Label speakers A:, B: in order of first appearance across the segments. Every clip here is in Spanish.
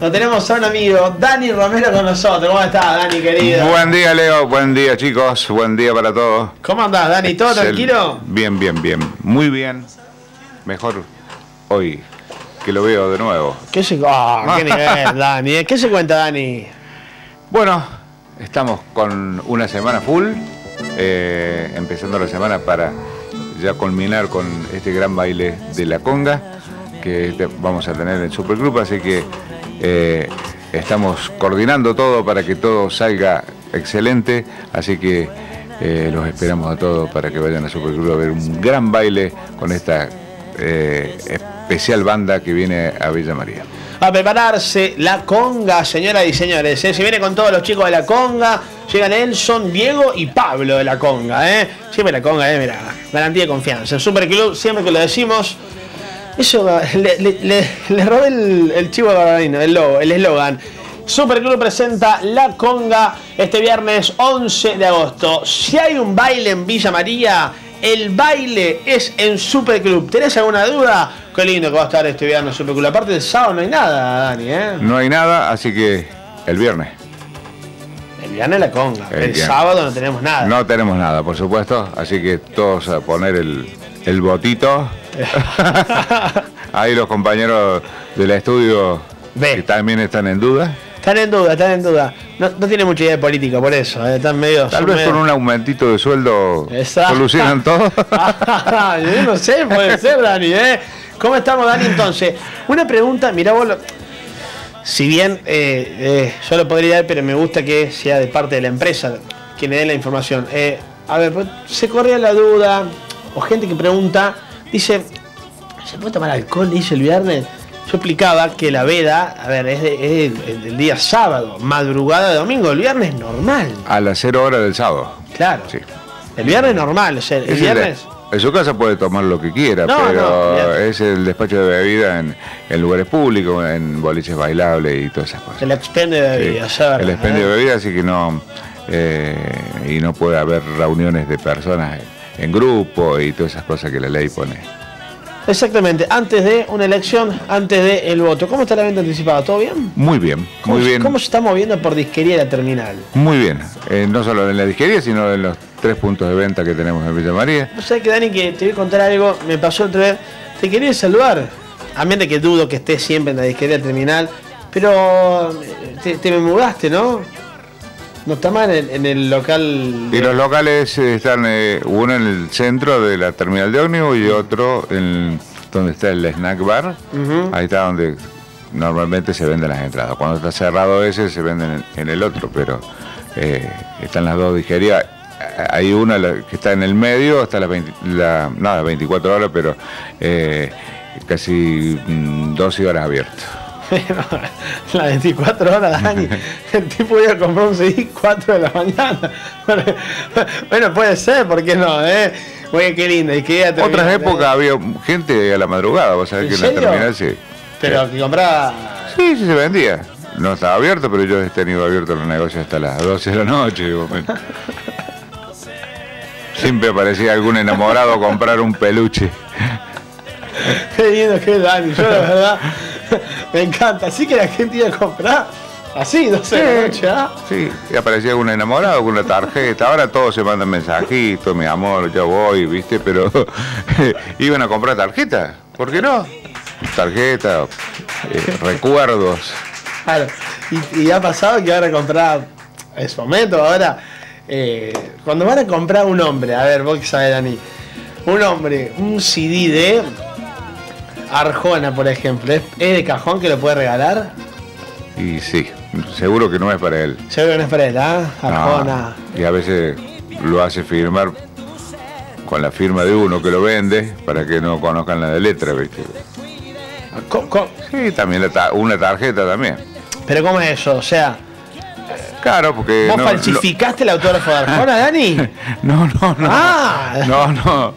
A: Lo tenemos a un amigo, Dani Romero con nosotros. ¿Cómo estás, Dani, querido?
B: Buen día, Leo. Buen día, chicos. Buen día para todos.
A: ¿Cómo andás, Dani? ¿Todo tranquilo?
B: Bien, bien, bien. Muy bien. Mejor hoy que lo veo de nuevo.
A: ¿Qué se, oh, qué nivel, Dani? ¿eh? ¿Qué se cuenta, Dani?
B: Bueno, estamos con una semana full. eh, empezando la semana para ya culminar con este gran baile de la conga que este vamos a tener en Supergroup, así que eh, estamos coordinando todo para que todo salga excelente, así que eh, los esperamos a todos para que vayan a Supergroup a ver un gran baile con esta eh, especial banda que viene a Villa María.
A: A prepararse la conga, señoras y señores. Se viene con todos los chicos de la conga. Llegan Elson, Diego y Pablo de la conga. Siempre la conga, ¿eh? Mira, garantía de confianza. El Superclub, siempre que lo decimos. Eso le, le, le, le robé el, el chivo gabardino, el logo, el eslogan. Superclub presenta La Conga este viernes 11 de agosto. Si hay un baile en Villa María, el baile es en Superclub. ¿Tenés alguna duda? Qué lindo que va a estar este viernes Superclub. Aparte del sábado no hay nada, Dani, ¿eh?
B: No hay nada, así que el viernes.
A: El viernes la conga.
B: El
A: sábado no tenemos nada.
B: No tenemos nada, por supuesto, así que todos a poner el, el botito. Ahí los compañeros del estudio que también están en duda.
A: Están en duda, están en duda. No, no tiene mucha idea de política, por eso. ¿eh? Están medio.
B: Tal vez
A: medio-
B: con un aumentito de sueldo
A: Exacto.
B: solucionan todo.
A: Yo no sé, puede ser, Dani, ¿eh? ¿Cómo estamos, Dani? Entonces, una pregunta, mirá vos. lo- Si bien eh, eh, yo lo podría dar, pero me gusta que sea de parte de la empresa quien le dé la información. Eh, a ver, pues, se corría la duda, o gente que pregunta, dice, ¿se puede tomar alcohol? Dice el viernes. Yo explicaba que la veda, a ver, es, de- es del, del día sábado, madrugada de domingo, el viernes normal,
B: A las 0 horas del sábado.
A: claro.
B: Sí.
A: El viernes normal, o sea, el
B: Es el
A: viernes.
B: en su casa puede tomar lo que quiera,
A: No,
B: pero
A: no,
B: es el despacho de bebida en, en lugares públicos, en boliches bailables y todas esas cosas.
A: El expendio de
B: Sí,
A: bebidas, ya,
B: el expendio de bebida, así que no. eh, y no puede haber reuniones de personas en grupo y todas esas cosas que la ley pone.
A: Exactamente, antes de una elección, antes del el voto. ¿Cómo está la venta anticipada? ¿Todo bien?
B: Muy bien,
A: ¿Cómo,
B: muy
A: se-
B: bien.
A: ¿Cómo se está moviendo por disquería la terminal?
B: Muy bien. Eh, no solo en la disquería, sino en los tres puntos de venta que tenemos en Villa María.
A: ¿Vos sabés que Dani, que te voy a contar algo? Me pasó otra vez. Te quería saludar. A menos de que dudo que estés siempre en la disquería terminal. Pero eh, te, te me mudaste, ¿no? No está mal en, en el local.
B: Y los locales eh, están, eh, uno en el centro de la terminal de ómnibus y otro en donde está el snack bar. Ahí está donde normalmente se venden las entradas. Cuando está cerrado ese, se venden en, el otro, pero eh, están las dos disquerías. Hay una que está en el medio, hasta las 20, la, no, las 24 horas, pero eh, casi mm, 12 horas abiertas.
A: Las 24 horas, Dani. El tipo iba a comprar un CD 4 de la mañana. Bueno, puede ser, ¿por qué no? Eh? Oye, qué. Y terminal,
B: Otras épocas había gente a la madrugada, vos sabés
A: ¿En
B: que en la
A: serio?
B: terminal sí.
A: Pero que compraba.
B: Sí, sí se vendía. No estaba abierto, pero yo he tenido abierto los negocios hasta las 12 de la noche. digo, Siempre aparecía algún enamorado a comprar un peluche.
A: Qué lindo que es Dani. Yo, la verdad, me encanta. Así que la gente iba a comprar. Así, 12 de la noche, ¿ah?
B: Sí, y aparecía un enamorado con una tarjeta. Ahora todos se mandan mensajitos, mi amor, yo voy, ¿viste? Pero iban a comprar tarjeta. ¿Por qué no? Tarjeta, eh, recuerdos.
A: Claro. Y, y ha pasado que ahora comprar. En su momento, ahora. eh, cuando van a comprar un hombre, a ver, vos que sabés, Dani. Un hombre, un CD de Arjona, por ejemplo. ¿Es, es de cajón que lo puede regalar?
B: Y sí, seguro que no es para él.
A: Seguro que no es para él, ¿ah?
B: No,
A: Arjona.
B: y a veces lo hace firmar con la firma de uno que lo vende para que no conozcan la de letra, ¿viste?
A: Co- co-
B: Sí, también la ta- una tarjeta también.
A: Pero ¿cómo es eso? O sea,
B: Claro, porque
A: ¿vos
B: no,
A: falsificaste el autógrafo de Arjona, Dani?
B: no, no, no.
A: Ah.
B: No, no.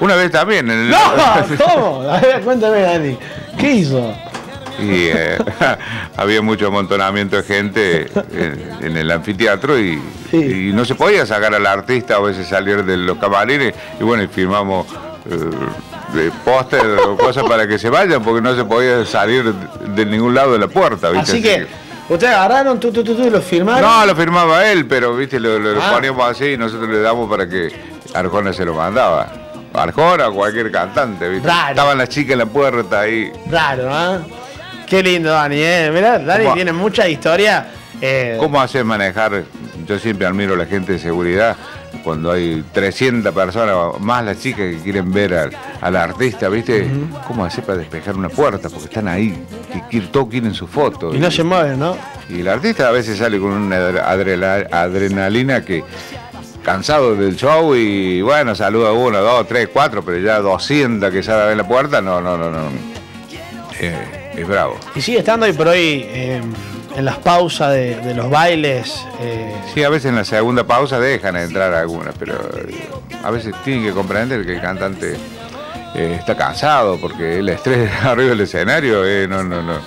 B: Una vez también en el
A: ¡No! ¿Cómo? A ver, cuéntame, Dani. ¿Qué hizo?
B: y eh, había mucho amontonamiento de gente en, en el anfiteatro y,
A: Sí.
B: y no se podía sacar al artista a veces salir de los camarines y bueno, y firmamos eh, póster o cosas para que se vayan porque no se podía salir de ningún lado de la puerta. ¿viste?
A: Así que, ustedes agarraron, tú, tú, tú, tú, y lo firmaron.
B: No, lo firmaba él, pero viste, lo, lo- lo
A: Ah.
B: poníamos así y nosotros le damos para que Arjona se lo mandaba. Arjona o cualquier cantante, viste.
A: Raro.
B: Estaban las chicas en la puerta ahí.
A: Raro, ¿ah? Qué lindo, Dani, ¿eh? Mirá, Dani
B: ¿Cómo?
A: tiene mucha historia. eh,
B: ¿Cómo hace manejar? Yo siempre admiro a la gente de seguridad cuando hay 300 personas, más las chicas que quieren ver al, al artista, ¿viste? ¿Cómo hace para despejar una puerta? Porque están ahí, que, quieren- todos quieren su foto.
A: Y no se mueven, ¿no?
B: Y el artista a veces sale con una adrenalina que cansado del show y bueno, saluda uno, dos, tres, cuatro, pero ya 200 que sale a ver la puerta, no, no, no, no. Eh, es bravo.
A: Y sigue estando hoy por hoy eh, en las pausas de, de los bailes. eh,
B: Sí, a veces en la segunda pausa dejan entrar algunas, pero eh, a veces tienen que comprender que el cantante está cansado porque el estrés arriba del escenario, no, no, no.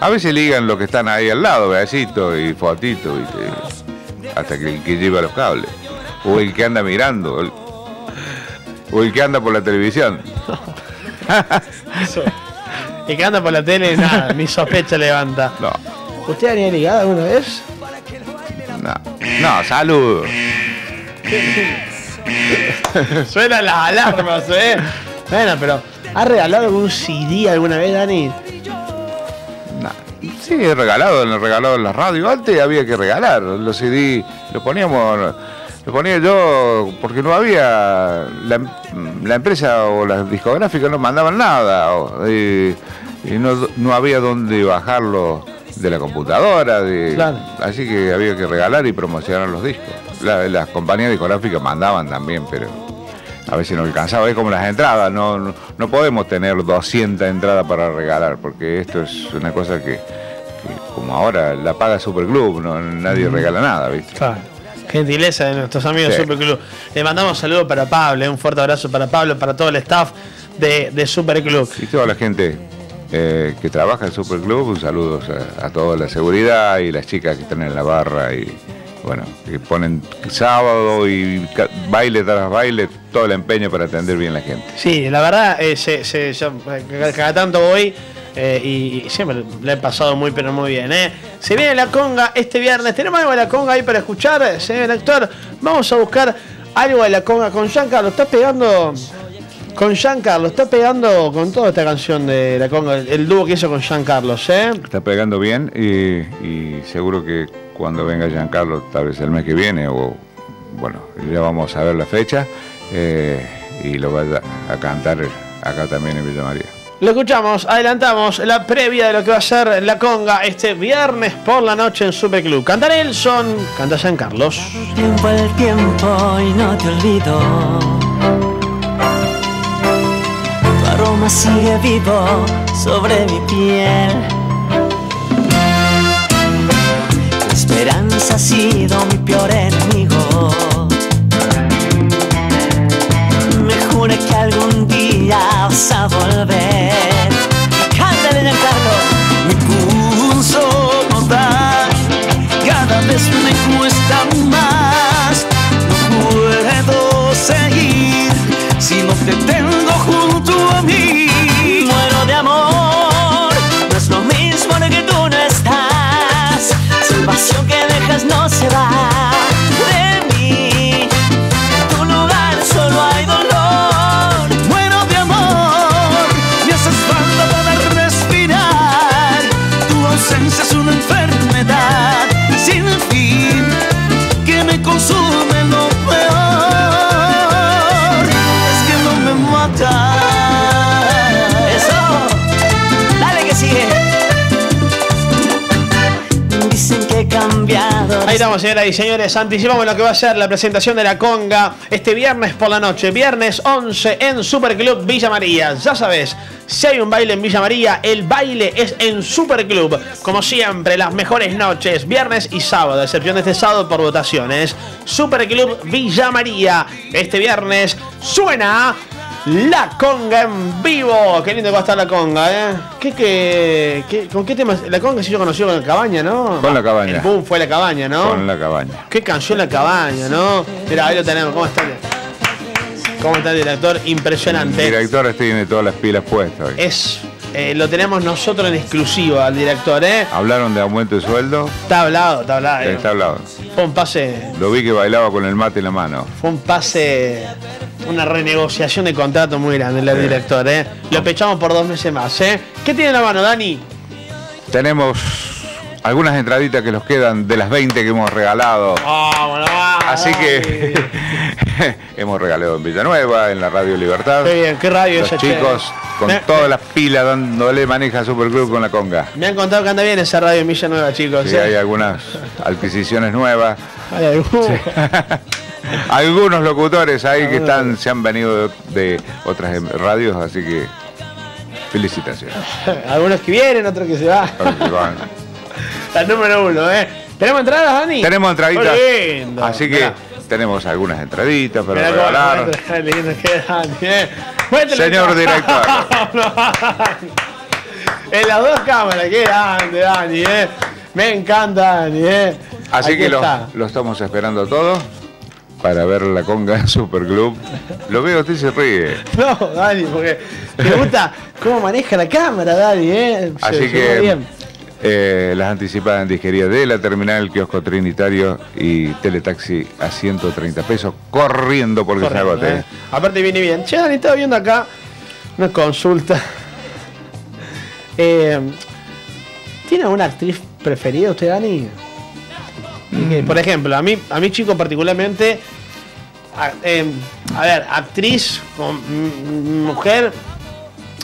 B: A veces ligan los que están ahí al lado, besitos y fotitos, hasta que el que lleva los cables, o el que anda mirando, el- o el que anda por la televisión.
A: eso. Y que anda por la tele, nada, mi sospecha levanta.
B: No,
A: ¿Usted había ligado alguna vez?
B: no, no, saludos.
A: Suenan las alarmas, ¿eh? Bueno, pero ¿ha regalado algún CD alguna vez, Dani?
B: Nah. Sí, he regalado, lo he regalado en la radio. Antes había que regalar. Los CD lo poníamos, lo ponía yo porque no había. La, la empresa o las discográficas no mandaban nada. o- y y no, no había dónde bajarlo de la computadora. de-
A: Claro.
B: Así que había que regalar y promocionar los discos. La- las compañías discográficas mandaban también, pero a veces no alcanzaba. Es como las entradas, no, no, no podemos tener 200 entradas para regalar, porque esto es una cosa que, que como ahora la paga Superclub, no, nadie regala nada, ¿viste?
A: Claro. Gentileza de nuestros amigos
B: Sí.
A: Superclub. Le mandamos saludos para Pablo, eh, un fuerte abrazo para Pablo, para todo el staff de, de Superclub.
B: Y toda la gente eh, que trabaja en Superclub, un saludo a, a toda la seguridad y las chicas que están en la barra y bueno, que ponen sábado y baile tras baile, todo el empeño para atender bien a la gente.
A: Sí, la verdad, eh, se, se- yo, eh, cada tanto voy eh, y, siempre le he pasado muy, pero muy bien. ¿eh? Se viene la conga este viernes. ¿Tenemos algo de la conga ahí para escuchar, señor actor? Vamos a buscar algo de la conga con Giancarlo. Está pegando. Con Giancarlo, está pegando con toda esta canción de la conga, el, dúo que hizo con Giancarlos, ¿eh?
B: Está pegando bien y, seguro que cuando venga Giancarlo, tal vez el mes que viene, o bueno, ya vamos a ver la fecha, eh, y lo vaya a cantar acá también en Villa María.
A: Lo escuchamos, adelantamos la previa de lo que va a ser la conga este viernes por la noche en Superclub. Canta Nelson, canta Giancarlos.
C: Tiempo el tiempo y no te olvido. Tu aroma sigue vivo sobre mi piel. Esperanza ha sido mi peor enemigo. Me juré que algún día vas a volver.
A: Ahí estamos, señoras y señores. Anticipamos lo que va a ser la presentación de la conga este viernes por la noche. Viernes 11 en Superclub Villa María. Ya sabes, si hay un baile en Villa María, el baile es en Superclub. Como siempre, las mejores noches, viernes y sábado, excepción de este sábado por votaciones. Superclub Villa María. Este viernes suena. La conga en vivo. Qué lindo que va a estar la conga, ¿eh? ¿Qué, qué, qué- con qué tema? La conga se yo conocido con la cabaña, ¿no?
B: Con la cabaña.
A: El boom fue la cabaña, ¿no?
B: Con la cabaña.
A: Qué canción la cabaña, ¿no? Mira, ahí lo tenemos, ¿cómo está? ¿Cómo está el director?
B: El
A: Impresionante.
B: director tiene todas las pilas puestas hoy.
A: Es, eh, lo tenemos nosotros en exclusiva al director, ¿eh?
B: Hablaron de aumento de sueldo,
A: Está hablado, está hablado. eh.
B: está hablado.
A: Fue un pase,
B: Lo vi que bailaba con el mate en la mano.
A: fue un pase, una renegociación de contrato muy grande el director, ¿eh? Lo pechamos por dos meses más, ¿eh? ¿Qué tiene en la mano, Dani?
B: Tenemos algunas entraditas que nos quedan de las 20 que hemos regalado.
A: Vamos,
B: Así que hemos regalado en Villanueva, en la Radio Libertad.
A: Qué bien, qué radio
B: Los
A: esa, che.
B: chicos con
A: Me-
B: todas las pilas dándole maneja a Superclub con la conga.
A: Me han contado que anda bien esa radio en Villa Nueva, chicos.
B: Sí,
A: ¿eh?
B: hay algunas adquisiciones nuevas.
A: Hay algún-
B: Algunos locutores ahí que están, se han venido de, de otras em- radios, así que felicitaciones.
A: Algunos que vienen, otros que se van. La número uno, ¿eh? ¿Tenemos entradas, Dani?
B: Tenemos entraditas,
A: lindo.
B: así que tenemos algunas entraditas para
A: mirá
B: regalar.
A: Lindo que Dani, ¿eh?
B: Señor director.
A: en las dos cámaras, qué grande, Dani, ¿eh? Me encanta, Dani, ¿eh?
B: Así
A: Aquí
B: que lo, lo estamos esperando todos para ver la conga Superclub. Lo veo, usted se ríe.
A: No, Dani, porque me gusta cómo maneja la cámara, Dani, ¿eh?
B: Así
A: se
B: que. Eh, las anticipadas en disquería de la terminal, kiosco trinitario y teletaxi a 130 pesos, corriendo porque se
A: Correcto,
B: agote.
A: ¿eh? Aparte viene bien. Che, Dani, estaba viendo acá una consulta. Eh, ¿Tiene alguna actriz preferida usted, Dani?
B: Mm.
A: Por ejemplo, a mí, a mí chico particularmente, a, eh, a ver, actriz, con, mm, mujer,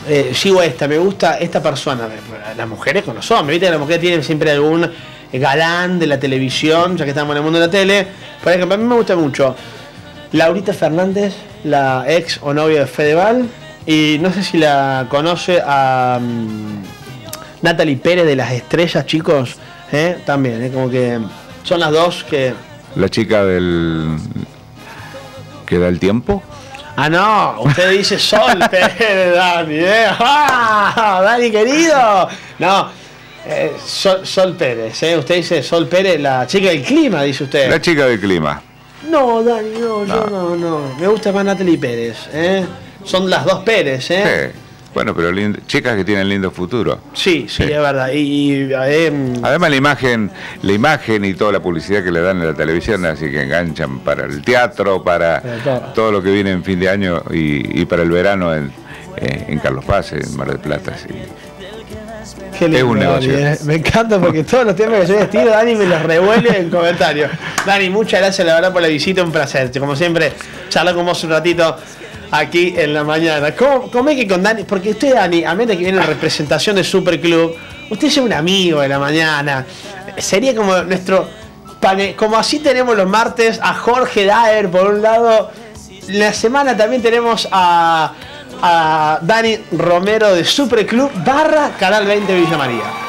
A: eh, sigo esta, me gusta esta persona. Las mujeres con los hombres, ¿viste? Las mujeres tienen siempre algún galán de la televisión, ya que estamos en el mundo de la tele. Por ejemplo, a mí me gusta mucho Laurita Fernández, la ex o novia de Fedeval. Y no sé si la conoce a mm, Natalie Pérez de las Estrellas, chicos. ¿eh? También, ¿eh? como que son las dos que.
B: La chica del. que da el tiempo.
A: Ah, no, usted dice Sol Pérez, Dani, ¿eh? ¡Ah! Dani querido. No, eh, Sol, Sol Pérez, ¿eh? Usted dice Sol Pérez, la chica del clima, dice usted.
B: La chica del clima.
A: No, Dani, no, yo no, no. Me gusta más Natalie Pérez, ¿eh? Son las dos Pérez, ¿eh?
B: Sí. Bueno, pero lind- chicas que tienen lindo futuro.
A: Sí, sí,
B: Sí.
A: es verdad. Y, y, eh,
B: Además la imagen, la imagen y toda la publicidad que le dan en la televisión, así que enganchan para el teatro, para
A: Para todo.
B: todo lo que viene en fin de año y, y para el verano en, eh, en Carlos Paz, en Mar del Plata. sí.
A: qué lindo,
B: es un negocio.
A: ¿eh? Me encanta porque todos los temas que yo vestido, Dani me los revuelve en comentarios. Dani, muchas gracias, la verdad, por la visita, un placer. Como siempre, charlar con vos un ratito aquí en la mañana. ¿Cómo, cómo es que con Dani? Porque usted, Dani, a medida que viene en representación de Superclub, usted es un amigo de la mañana. Sería como nuestro. Como así tenemos los martes a Jorge Daer por un lado. La semana también tenemos a, a Dani Romero de Superclub barra Canal 20 Villa María.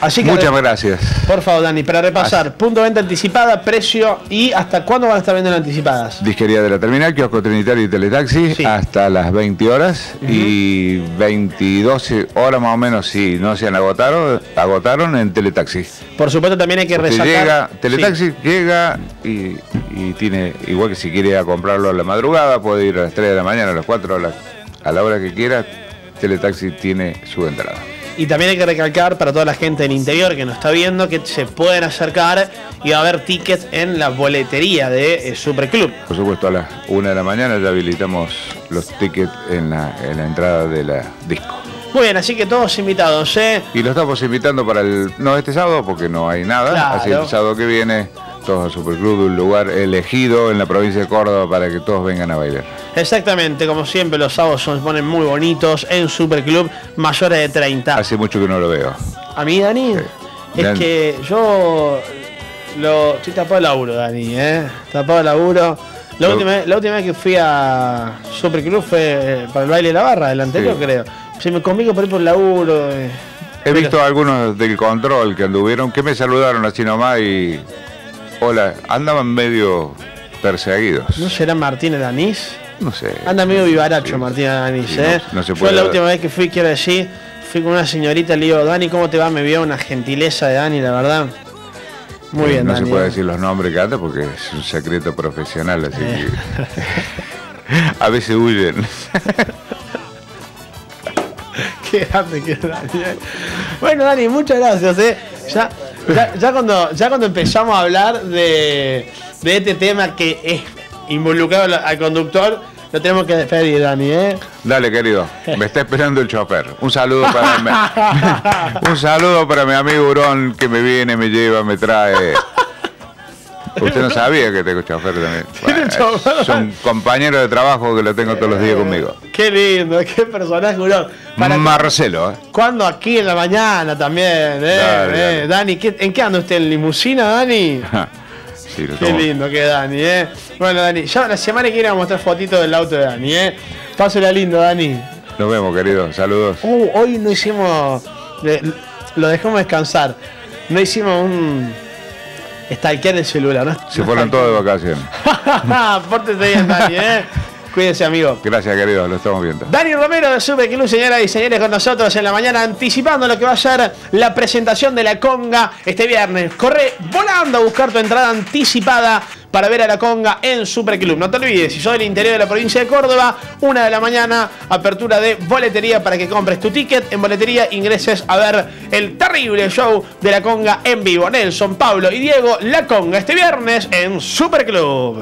A: Así que
B: Muchas gracias.
A: por favor, Dani, para repasar, punto de venta anticipada, precio y hasta cuándo van a estar vendiendo anticipadas.
B: Disquería de la terminal, kiosco trinitario y teletaxi
A: Sí.
B: hasta las 20 horas y 22 horas más o menos si no se han agotado, agotaron en teletaxi.
A: Por supuesto, también hay que resaltar.
B: llega, teletaxi
A: Sí.
B: llega y, y tiene, igual que si quiere a comprarlo a la madrugada, puede ir a las 3 de la mañana, a las 4, a la, a la hora que quiera, teletaxi tiene su entrada.
A: Y también hay que recalcar para toda la gente del interior que nos está viendo que se pueden acercar y va a haber tickets en la boletería de eh, Superclub.
B: Por supuesto, a las 1 de la mañana ya habilitamos los tickets en la, en la entrada de la disco.
A: Muy bien, así que todos invitados, ¿eh?
B: Y lo estamos invitando para el. No este sábado, porque no hay nada.
A: Claro.
B: Así el sábado que viene, todos al Superclub, un lugar elegido en la provincia de Córdoba para que todos vengan a bailar.
A: Exactamente, como siempre, los sábados se ponen muy bonitos en Superclub mayores de 30.
B: Hace mucho que no lo veo.
A: A mí, Dani,
B: Sí.
A: es
B: Dan-
A: que yo lo estoy tapado de laburo, Dani, ¿eh? Tapado de laburo. La,
B: Lo-
A: última, vez- la última vez que fui a Superclub fue eh, para el baile de la barra, el anterior,
B: Sí.
A: creo. Se me conmigo por el laburo. eh.
B: He visto algunos del control que anduvieron, que me saludaron así nomás y. Hola, andaban medio perseguidos.
A: ¿No será Martínez Danís?
B: No sé.
A: Anda medio vivaracho
B: Sí.
A: Martínez Danís,
B: Sí,
A: ¿eh?
B: no- no se
A: Yo
B: puede-
A: la última vez que fui, quiero decir, fui con una señorita, le digo, Dani, ¿cómo te va? Me vio una gentileza de Dani, la verdad. Muy bien,
B: No
A: Dani.
B: se puede
A: ¿eh?
B: decir los nombres que anda porque es un secreto profesional, así
A: Eh.
B: que. A veces huyen.
A: Qué grande es Dani. eh. Bueno, Dani, muchas gracias. eh. Ya, ya, ya cuando, ya cuando empezamos a hablar de, de este tema que es involucrado al- al conductor, lo tenemos que despedir, Dani. ¿eh?
B: Dale, querido. Me está esperando el chofer. Un saludo para mi, un saludo para mi amigo Urón que me viene, me lleva, me trae. Usted no sabía que tengo chofer también.
A: ¿Tiene
B: Bueno,
A: chofer?
B: son compañeros de trabajo que lo tengo todos los días conmigo.
A: Qué lindo, qué personaje. Para
B: Marcelo, ¿eh?
A: ¿Cuándo aquí en la mañana también? Eh,
B: Dale,
A: eh.
B: dale.
A: Dani, ¿qué- ¿en qué anda usted? ¿En limusina, Dani?
B: Sí, lo
A: Qué
B: tomo.
A: lindo que es Dani, ¿eh? Bueno, Dani, ya la semana que viene vamos a mostrar fotitos del auto de Dani, ¿eh? Pásela lindo, Dani.
B: Nos vemos, querido. Saludos.
A: Uh, hoy no hicimos. le- lo dejamos descansar. No hicimos un. Stalkear el celular, ¿no?
B: Se fueron todos de vacaciones.
A: Pórtese bien, Dani, ¿eh? Cuídense, amigo.
B: Gracias, querido. Lo estamos viendo.
A: Dani Romero de Super Club, señoras y señores, con nosotros en la mañana, anticipando lo que va a ser la presentación de la Conga este viernes. Corre volando a buscar tu entrada anticipada para ver a la Conga en Super Club. No te olvides, si sos del interior de la provincia de Córdoba, una de la mañana, apertura de boletería para que compres tu ticket. En boletería ingreses a ver el terrible show de la Conga en vivo. Nelson, Pablo y Diego, la Conga este viernes en Super Club.